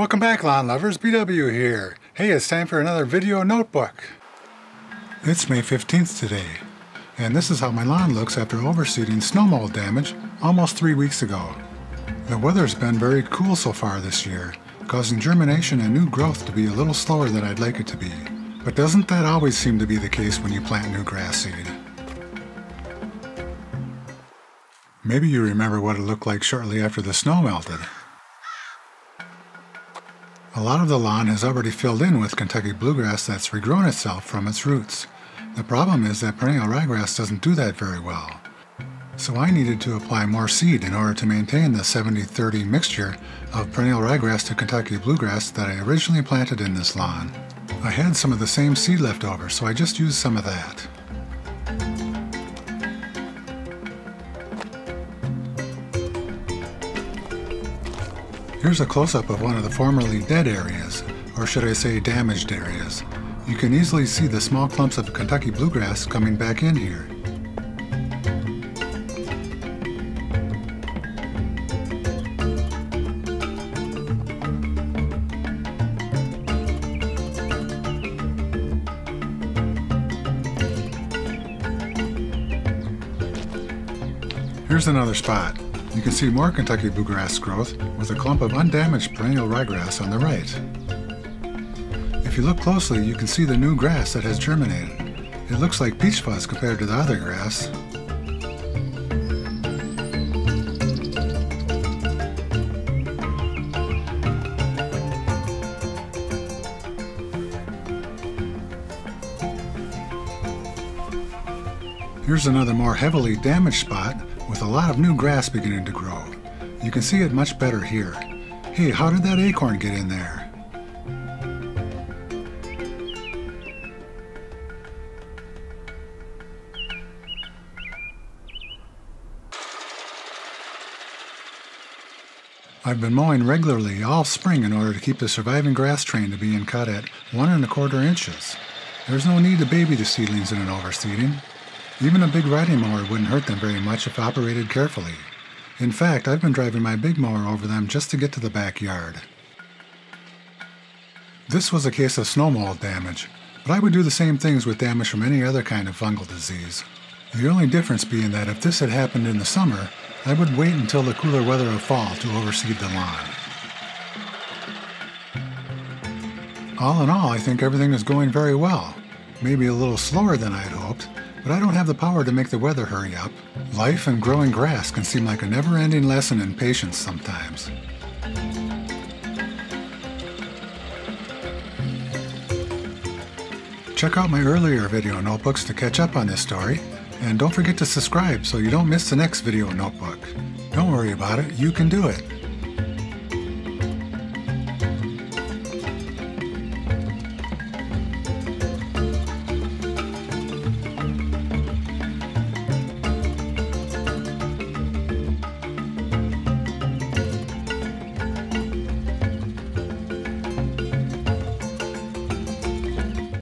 Welcome back lawn lovers, BW here. Hey, it's time for another video notebook. It's May 15th today, and this is how my lawn looks after overseeding snow mold damage almost three weeks ago. The weather's been very cool so far this year, causing germination and new growth to be a little slower than I'd like it to be. But doesn't that always seem to be the case when you plant new grass seed? Maybe you remember what it looked like shortly after the snow melted. A lot of the lawn has already filled in with Kentucky bluegrass that's regrown itself from its roots. The problem is that perennial ryegrass doesn't do that very well. So I needed to apply more seed in order to maintain the 70-30 mixture of perennial ryegrass to Kentucky bluegrass that I originally planted in this lawn. I had some of the same seed left over, so I just used some of that. Here's a close-up of one of the formerly dead areas, or should I say damaged areas. You can easily see the small clumps of Kentucky bluegrass coming back in here. Here's another spot. You can see more Kentucky bluegrass growth with a clump of undamaged perennial ryegrass on the right. If you look closely, you can see the new grass that has germinated. It looks like peach fuzz compared to the other grass. Here's another more heavily damaged spot with a lot of new grass beginning to grow. You can see it much better here. Hey, how did that acorn get in there? I've been mowing regularly all spring in order to keep the surviving grass train to being cut at one and a quarter inches. There's no need to baby the seedlings in an overseeding. Even a big riding mower wouldn't hurt them very much if operated carefully. In fact, I've been driving my big mower over them just to get to the backyard. This was a case of snow mold damage, but I would do the same things with damage from any other kind of fungal disease. The only difference being that if this had happened in the summer, I would wait until the cooler weather of fall to overseed the lawn. All in all, I think everything is going very well. Maybe a little slower than I had hoped, but I don't have the power to make the weather hurry up. Life and growing grass can seem like a never-ending lesson in patience sometimes. Check out my earlier video notebooks to catch up on this story, and don't forget to subscribe so you don't miss the next video notebook. Don't worry about it, you can do it.